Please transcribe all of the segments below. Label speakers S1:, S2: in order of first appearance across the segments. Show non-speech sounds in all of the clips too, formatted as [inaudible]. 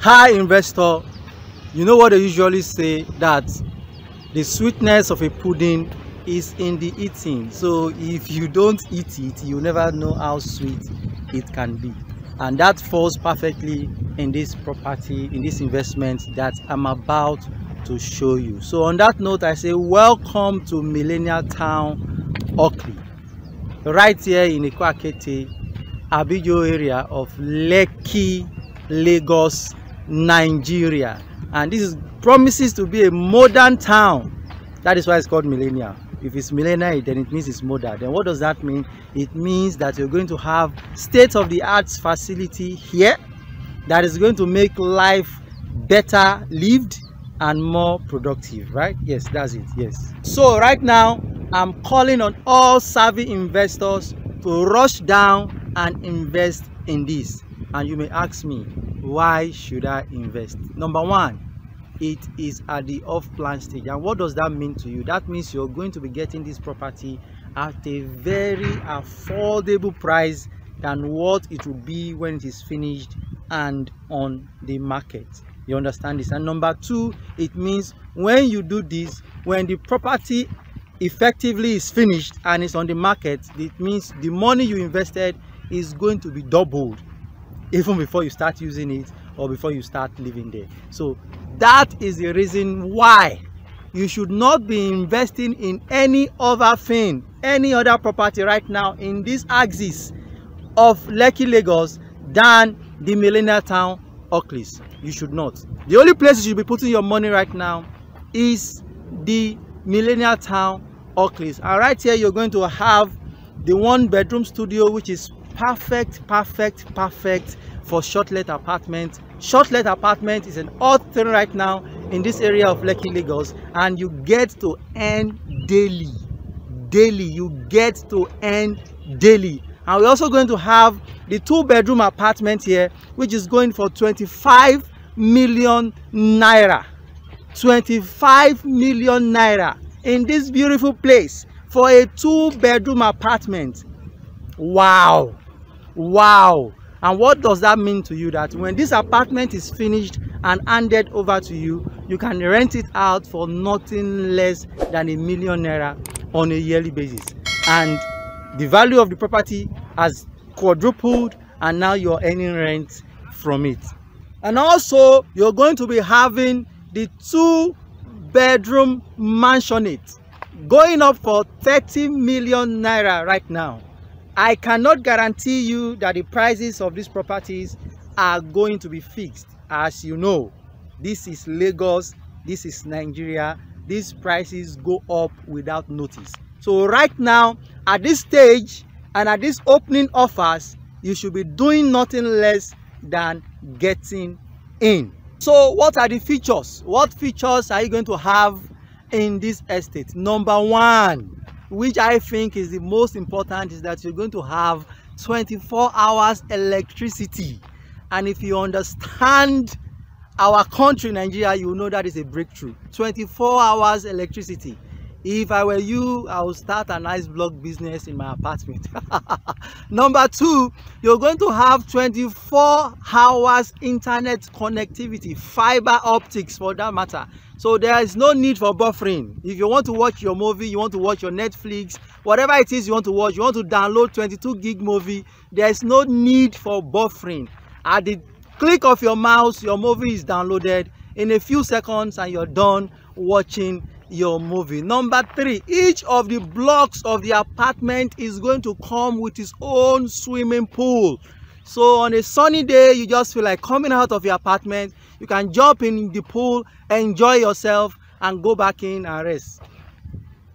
S1: Hi investor, you know what they usually say that the sweetness of a pudding is in the eating. So if you don't eat it, you never know how sweet it can be. And that falls perfectly in this property, in this investment that I'm about to show you. So on that note, I say welcome to Millennial Town, Hockley. Right here in Eko-akete, Abijo area of Lekki, Lagos, Nigeria. And this is, promises to be a modern town. That is why it's called millennial. If it's millennial, then it means it's modern. Then what does that mean? It means that you're going to have state-of-the-art facility here that is going to make life better lived and more productive, right? Yes, that's it. Yes. So right now, I'm calling on all savvy investors to rush down and invest in this. And you may ask me, why should I invest? Number one, it is at the off-plan stage. And what does that mean to you? That means you're going to be getting this property at a very affordable price than what it will be when it is finished and on the market. You understand this? And number two, it means when you do this, when the property effectively is finished and is on the market, it means the money you invested is going to be doubled even before you start using it or before you start living there. So that is the reason why you should not be investing in any other thing any other property right now in this axis of Lekki Lagos than the millennial town Hockleys. You should not. The only place you should be putting your money right now is the millennial town Hockleys. And right here you're going to have the one bedroom studio which is perfect perfect perfect for shortlet apartment. Short let apartment is an hot thing right now in this area of Lekki Lagos and you get to earn daily. Daily you get to earn daily. And we're also going to have the two bedroom apartment here which is going for 25 million naira. 25 million naira in this beautiful place for a two bedroom apartment. Wow wow. And what does that mean to you that when this apartment is finished and handed over to you you can rent it out for nothing less than a million naira on a yearly basis? And the value of the property has quadrupled and now you're earning rent from it. And also you're going to be having the two bedroom maisonette going up for 30 million naira right now I cannot guarantee you that the prices of these properties are going to be fixed. As you know, this is Lagos, this is Nigeria. These prices go up without notice. So right now, at this stage and at this opening offers, you should be doing nothing less than getting in. So what are the features? What features are you going to have in this estate? Number one, which I think is the most important is that you're going to have 24 hours electricity. And if you understand our country Nigeria you know that is a breakthrough. 24 hours electricity if I were you I would start a nice blog business in my apartment. [laughs] Number two you're going to have 24 hours internet connectivity fiber optics for that matter. So there is no need for buffering. If you want to watch your movie you want to watch your netflix whatever it is you want to watch you want to download 22 gig movie there is no need for buffering. At the click of your mouse your movie is downloaded. In a few seconds and you're done watching your movie. Number three each of the blocks of the apartment is going to come with its own swimming pool. So on a sunny day you just feel like coming out of your apartment. You can jump in the pool enjoy yourself and go back in and rest.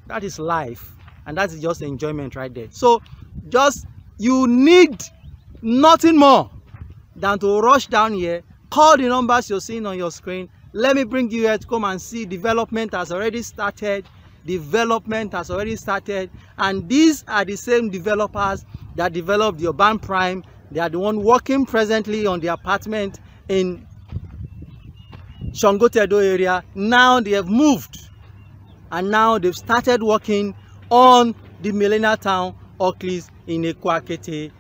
S1: That is life and that is just enjoyment right there. So just you need nothing more than to rush down here call the numbers you're seeing on your screen. Let me bring you here to come and see. Development has already started. Development has already started. And these are the same developers that developed the urban prime. They are the one working presently on the apartment in Sangotedo area. Now they have moved. And now they've started working on the millennial town Hockleys in Eko-akete,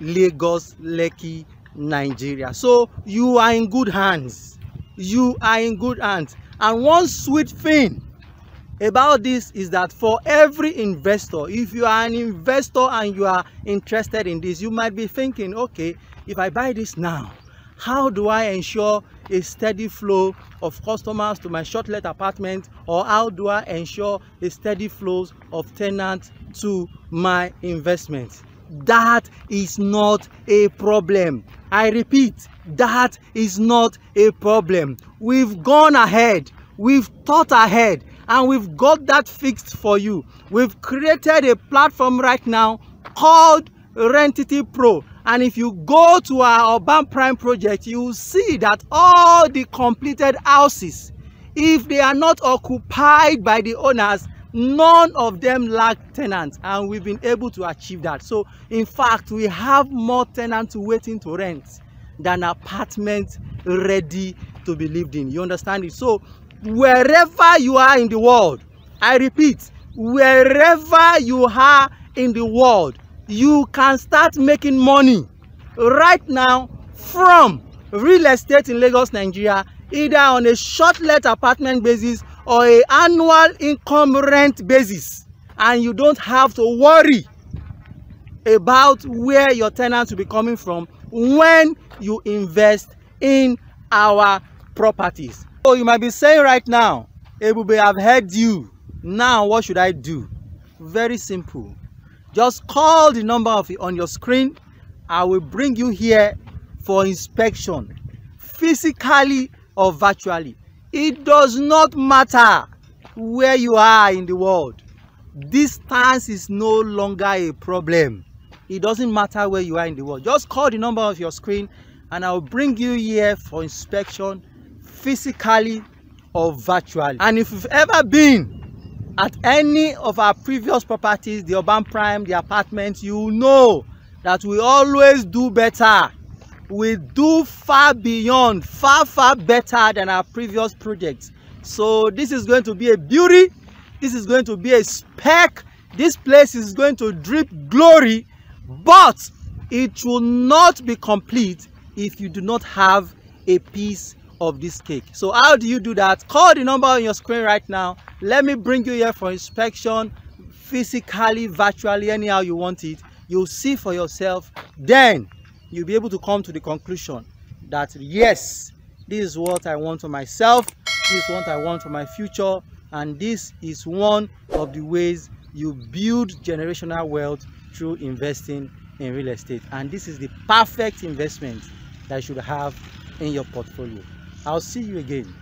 S1: Lagos, Lekki, Nigeria. So you are in good hands. You are in good hands. And one sweet thing about this is that for every investor, if you are an investor and you are interested in this, you might be thinking, okay, if I buy this now, how do I ensure a steady flow of customers to my short let apartment or how do I ensure a steady flow of tenants to my investment? That is not a problem. I repeat, that is not a problem. We've gone ahead, we've thought ahead, and we've got that fixed for you. We've created a platform right now called Rentity Pro and if you go to our urban prime project you will see that all the completed houses if they are not occupied by the owners none of them lack tenants and we've been able to achieve that. So in fact we have more tenants waiting to rent than apartments ready to be lived in. You understand it? So wherever you are in the world i repeat wherever you are in the world you can start making money right now from real estate in Lagos, Nigeria, either on a short let apartment basis or a annual income rent basis. And you don't have to worry about where your tenants will be coming from when you invest in our properties. So you might be saying right now, Ebube, I've heard you. Now what should I do? Very simple just call the number of on your screen i will bring you here for inspection physically or virtually it does not matter where you are in the world. Distance is no longer a problem. It doesn't matter where you are in the world. Just call the number of your screen and i will bring you here for inspection physically or virtually. And if you've ever been at any of our previous properties the urban prime the apartments you know that we always do better we do far beyond far far better than our previous projects. So this is going to be a beauty. This is going to be a speck. This place is going to drip glory but it will not be complete if you do not have a piece of this cake. So how do you do that? Call the number on your screen right now. Let me bring you here for inspection physically virtually anyhow you want it. You'll see for yourself. Then you'll be able to come to the conclusion that yes this is what i want for myself this is what i want for my future and this is one of the ways you build generational wealth through investing in real estate and this is the perfect investment that you should have in your portfolio I'll see you again.